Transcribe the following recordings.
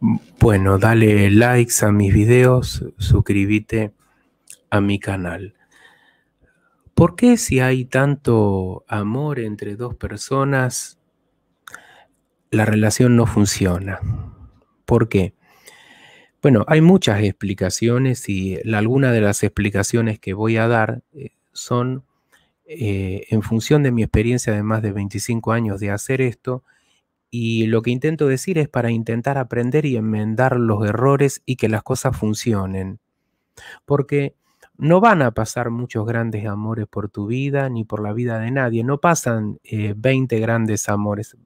Bueno, dale likes a mis videos, suscríbete a mi canal. ¿Por qué si hay tanto amor entre dos personas, la relación no funciona? ¿Por qué? Bueno, hay muchas explicaciones y algunas de las explicaciones que voy a dar eh, son eh, en función de mi experiencia de más de 25 años de hacer esto y lo que intento decir es para intentar aprender y enmendar los errores y que las cosas funcionen. Porque no van a pasar muchos grandes amores por tu vida ni por la vida de nadie. No pasan 20 eh, grandes amores.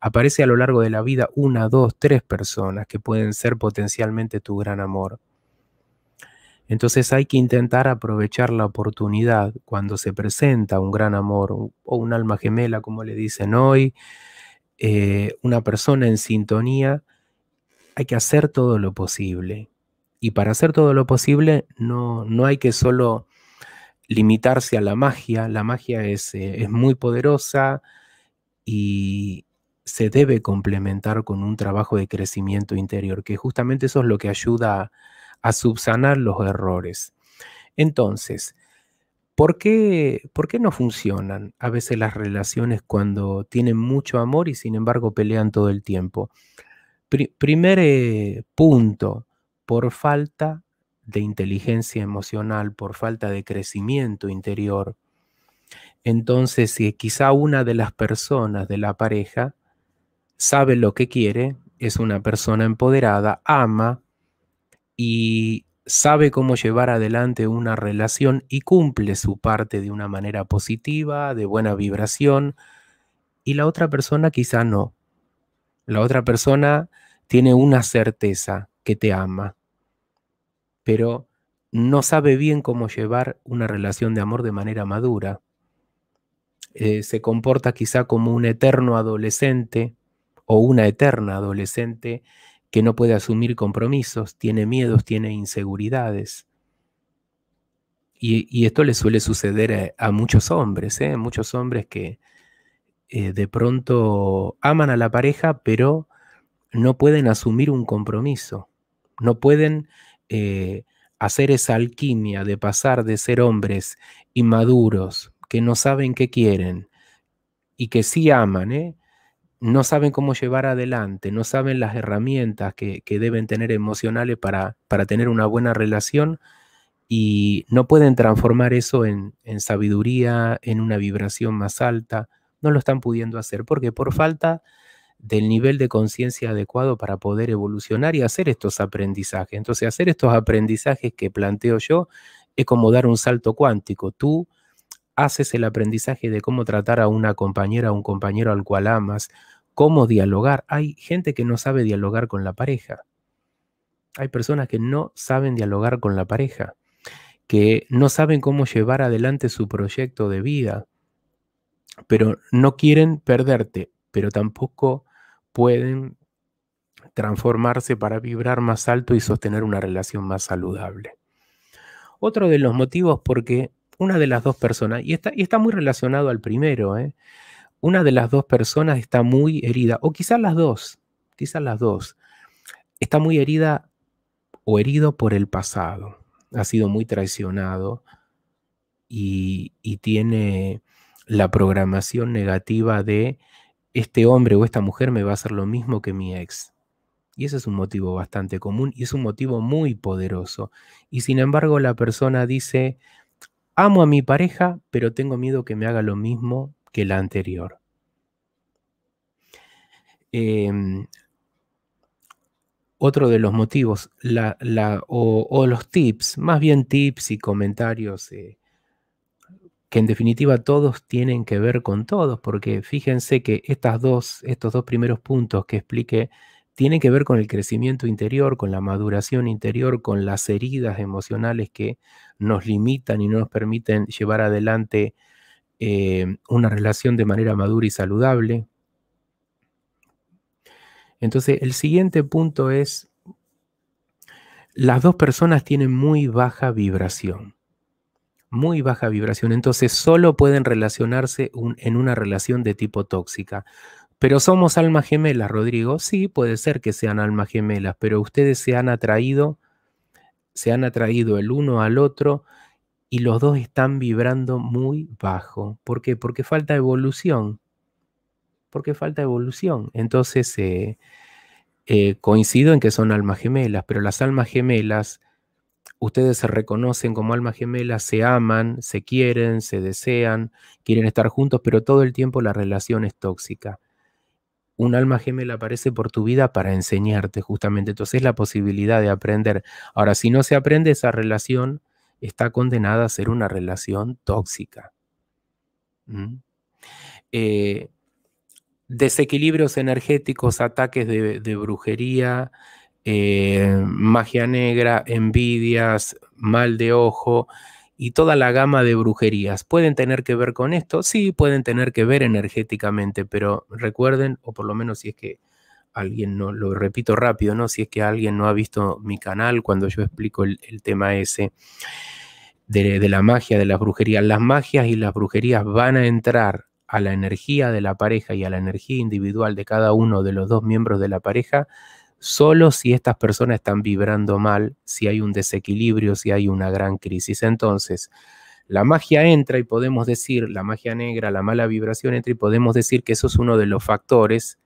Aparece a lo largo de la vida una, dos, tres personas que pueden ser potencialmente tu gran amor. Entonces hay que intentar aprovechar la oportunidad cuando se presenta un gran amor o un alma gemela, como le dicen hoy, eh, una persona en sintonía, hay que hacer todo lo posible. Y para hacer todo lo posible no, no hay que solo limitarse a la magia. La magia es, eh, es muy poderosa y se debe complementar con un trabajo de crecimiento interior, que justamente eso es lo que ayuda a, a subsanar los errores. Entonces, ¿Por qué, ¿Por qué, no funcionan a veces las relaciones cuando tienen mucho amor y sin embargo pelean todo el tiempo? primer eh, punto, por falta de inteligencia emocional, por falta de crecimiento interior. Entonces, si quizá una de las personas de la pareja sabe lo que quiere, es una persona empoderada, ama y sabe cómo llevar adelante una relación y cumple su parte de una manera positiva, de buena vibración, y la otra persona quizá no. La otra persona tiene una certeza que te ama, pero no sabe bien cómo llevar una relación de amor de manera madura. Eh, se comporta quizá como un eterno adolescente o una eterna adolescente que no puede asumir compromisos, tiene miedos, tiene inseguridades. Y, esto le suele suceder a, muchos hombres, ¿eh? muchos hombres que eh, de pronto aman a la pareja, pero no pueden asumir un compromiso, no pueden eh, hacer esa alquimia de pasar de ser hombres inmaduros, que no saben qué quieren y que sí aman, ¿eh? No saben cómo llevar adelante, no saben las herramientas que, deben tener emocionales para, para, tener una buena relación y no pueden transformar eso en, sabiduría, en una vibración más alta, no lo están pudiendo hacer porque por falta del nivel de conciencia adecuado para poder evolucionar y hacer estos aprendizajes. Entonces, hacer estos aprendizajes que planteo yo es como dar un salto cuántico. Tú haces el aprendizaje de cómo tratar a una compañera o un compañero al cual amas, cómo dialogar. Hay gente que no sabe dialogar con la pareja. Hay personas que no saben dialogar con la pareja, que no saben cómo llevar adelante su proyecto de vida, pero no quieren perderte, pero tampoco pueden transformarse para vibrar más alto y sostener una relación más saludable. Otro de los motivos porque una de las dos personas, y está, y está muy relacionado al primero, ¿eh? una de las dos personas está muy herida, o quizás las dos, quizás las dos, está muy herida o herido por el pasado, ha sido muy traicionado y, y tiene la programación negativa de este hombre o esta mujer me va a hacer lo mismo que mi ex. Y ese es un motivo bastante común y es un motivo muy poderoso. Y sin embargo la persona dice, Amo a mi pareja, pero tengo miedo que me haga lo mismo que la anterior. Em, otro de los motivos, o, los tips, más bien tips y comentarios, eh, que en definitiva todos tienen que ver con todos, porque fíjense que estas dos, estos dos primeros puntos que expliqué tienen que ver con el crecimiento interior, con la maduración interior, con las heridas emocionales que nos limitan y no nos permiten llevar adelante eh, una relación de manera madura y saludable. Entonces, el siguiente punto es, las dos personas tienen muy baja vibración, muy baja vibración, entonces solo pueden relacionarse en una relación de tipo tóxica. Pero somos almas gemelas, Rodrigo. Sí, puede ser que sean almas gemelas, pero ustedes se han atraído, se han atraído el uno al otro y los dos están vibrando muy bajo. ¿Por qué? Porque falta evolución. Porque falta evolución. Entonces, eh, eh, coincido en que son almas gemelas, pero las almas gemelas, ustedes se reconocen como almas gemelas, se aman, se quieren, se desean, quieren estar juntos, pero todo el tiempo la relación es tóxica un alma gemela aparece por tu vida para enseñarte justamente. Entonces es la posibilidad de aprender. Ahora, si no se aprende, esa relación está condenada a ser una relación tóxica. ¿Mm? Eh, desequilibrios energéticos, ataques de, brujería, eh, magia negra, envidias, mal de ojo, y toda la gama de brujerías. ¿Pueden tener que ver con esto? Sí, pueden tener que ver energéticamente, pero recuerden, o por lo menos si es que alguien no, lo repito rápido, ¿no? Si es que alguien no ha visto mi canal cuando yo explico el, tema ese de, de la magia, de las brujerías, las magias y las brujerías van a entrar a la energía de la pareja y a la energía individual de cada uno de los dos miembros de la pareja solo si estas personas están vibrando mal, si hay un desequilibrio, si hay una gran crisis. Entonces, la magia entra y podemos decir, la magia negra, la mala vibración entra y podemos decir que eso es uno de los factores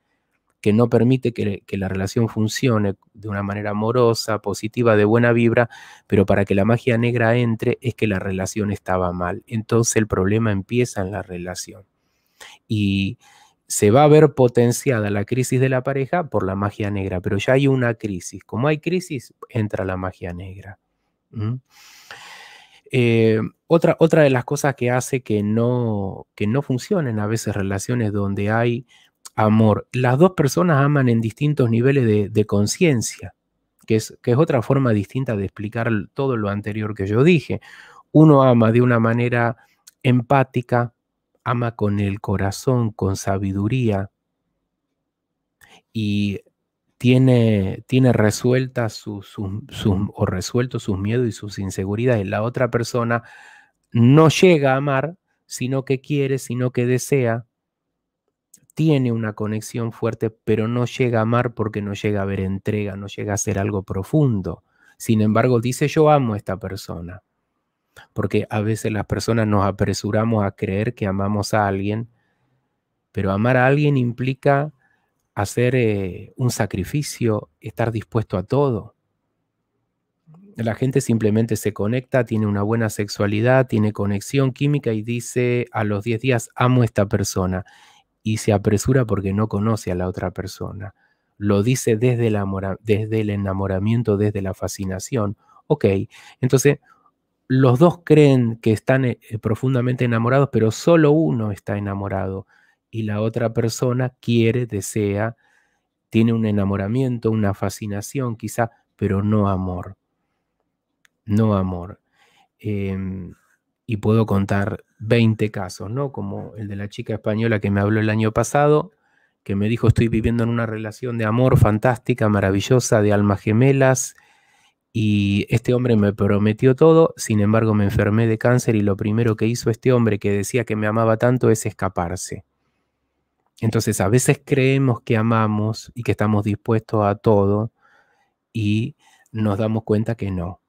que no permite que, la relación funcione de una manera amorosa, positiva, de buena vibra, pero para que la magia negra entre es que la relación estaba mal. Entonces el problema empieza en la relación. Y se va a ver potenciada la crisis de la pareja por la magia negra, pero ya hay una crisis. Como hay crisis, entra la magia negra. Eh, otra, otra de las cosas que hace que no, que no funcionen a veces relaciones donde hay amor, las dos personas aman en distintos niveles de, de conciencia, que es, que es otra forma distinta de explicar todo lo anterior que yo dije. Uno ama de una manera empática, ama con el corazón, con sabiduría y tiene, tiene o resuelto sus miedos y sus inseguridades. La otra persona no llega a amar, sino que quiere, sino que desea, tiene una conexión fuerte, pero no llega a amar porque no llega a ver entrega, no llega a ser algo profundo. Sin embargo, dice yo amo a esta persona porque a veces las personas nos apresuramos a creer que amamos a alguien, pero amar a alguien implica hacer eh, un sacrificio, estar dispuesto a todo. La gente simplemente se conecta, tiene una buena sexualidad, tiene conexión química y dice a los 10 días amo a esta persona y se apresura porque no conoce a la otra persona. Lo dice desde el, desde el enamoramiento, desde la fascinación. Ok, entonces los dos creen que están eh, eh, profundamente enamorados, pero solo uno está enamorado y la otra persona quiere, desea, tiene un enamoramiento, una fascinación quizá, pero no amor. No amor. Em, y puedo contar 20 casos, ¿no? Como el de la chica española que me habló el año pasado, que me dijo estoy viviendo en una relación de amor fantástica, maravillosa, de almas gemelas, y este hombre me prometió todo, sin embargo me enfermé de cáncer y lo primero que hizo este hombre que decía que me amaba tanto es escaparse. Entonces a veces creemos que amamos y que estamos dispuestos a todo y nos damos cuenta que no,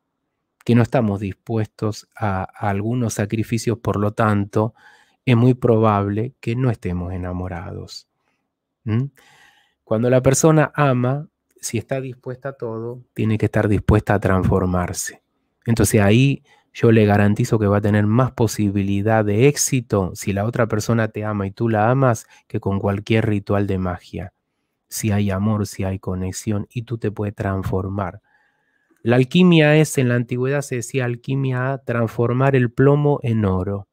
que no estamos dispuestos a, algunos sacrificios, por lo tanto es muy probable que no estemos enamorados. Cuando la persona ama, si está dispuesta a todo, tiene que estar dispuesta a transformarse. Entonces ahí yo le garantizo que va a tener más posibilidad de éxito si la otra persona te ama y tú la amas que con cualquier ritual de magia. Si hay amor, si hay conexión y tú te puedes transformar. La alquimia es, en la antigüedad se decía alquimia, transformar el plomo en oro.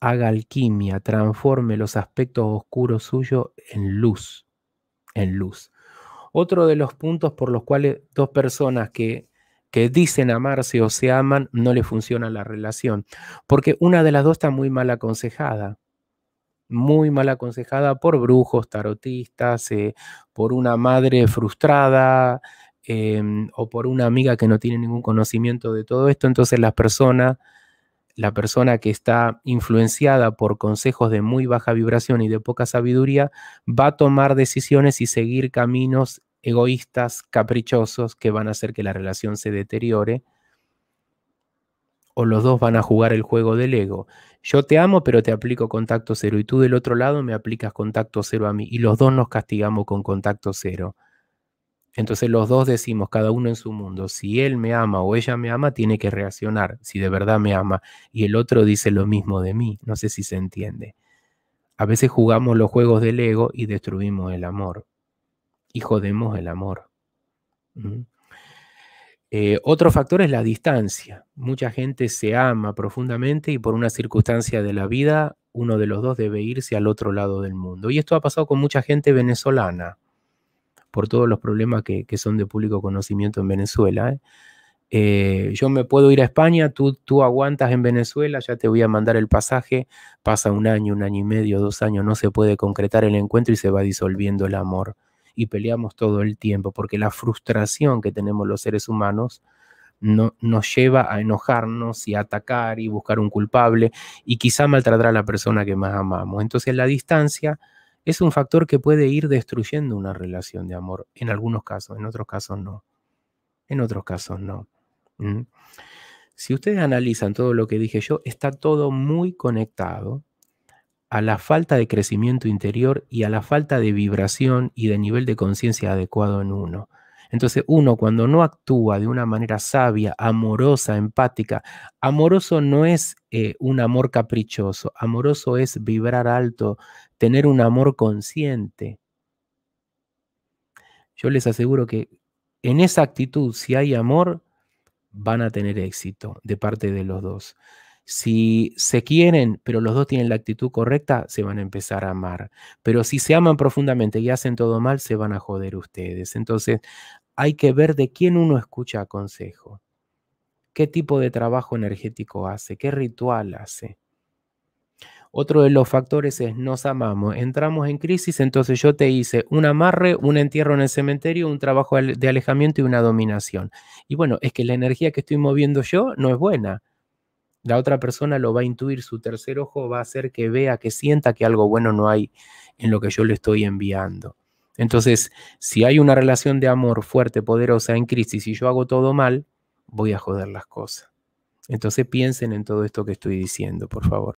Haga alquimia, transforme los aspectos oscuros suyos en luz, en luz. Otro de los puntos por los cuales dos personas que, que dicen amarse o se aman no le funciona la relación, porque una de las dos está muy mal aconsejada, muy mal aconsejada por brujos, tarotistas, eh, por una madre frustrada em, o por una amiga que no tiene ningún conocimiento de todo esto, entonces las personas la persona que está influenciada por consejos de muy baja vibración y de poca sabiduría va a tomar decisiones y seguir caminos egoístas, caprichosos, que van a hacer que la relación se deteriore. O los dos van a jugar el juego del ego. Yo te amo, pero te aplico contacto cero. Y tú del otro lado me aplicas contacto cero a mí. Y los dos nos castigamos con contacto cero. Entonces los dos decimos, cada uno en su mundo, si él me ama o ella me ama, tiene que reaccionar, si de verdad me ama. Y el otro dice lo mismo de mí. No sé si se entiende. A veces jugamos los juegos del ego y destruimos el amor. Y jodemos el amor. Eh, otro factor es la distancia. Mucha gente se ama profundamente y por una circunstancia de la vida, uno de los dos debe irse al otro lado del mundo. Y esto ha pasado con mucha gente venezolana por todos los problemas que, son de público conocimiento en Venezuela. ¿eh? Eh, yo me puedo ir a España, tú, tú aguantas en Venezuela, ya te voy a mandar el pasaje, pasa un año, un año y medio, dos años, no se puede concretar el encuentro y se va disolviendo el amor. Y peleamos todo el tiempo, porque la frustración que tenemos los seres humanos no, nos lleva a enojarnos y a atacar y buscar un culpable y quizá maltratar a la persona que más amamos. Entonces la distancia es un factor que puede ir destruyendo una relación de amor, en algunos casos, en otros casos no. En otros casos no. Si ustedes analizan todo lo que dije yo, está todo muy conectado a la falta de crecimiento interior y a la falta de vibración y de nivel de conciencia adecuado en uno. Entonces uno cuando no actúa de una manera sabia, amorosa, empática, amoroso no es eh, un amor caprichoso, amoroso es vibrar alto, tener un amor consciente. Yo les aseguro que en esa actitud, si hay amor, van a tener éxito de parte de los dos. Si se quieren, pero los dos tienen la actitud correcta, se van a empezar a amar. Pero si se aman profundamente y hacen todo mal, se van a joder ustedes. Entonces, hay que ver de quién uno escucha consejo. ¿Qué tipo de trabajo energético hace? ¿Qué ritual hace? Otro de los factores es nos amamos, entramos en crisis, entonces yo te hice un amarre, un entierro en el cementerio, un trabajo de alejamiento y una dominación. Y bueno, es que la energía que estoy moviendo yo no es buena la otra persona lo va a intuir, su tercer ojo va a hacer que vea, que sienta que algo bueno no hay en lo que yo le estoy enviando. Entonces, si hay una relación de amor fuerte, poderosa, en crisis y yo hago todo mal, voy a joder las cosas. Entonces piensen en todo esto que estoy diciendo, por favor.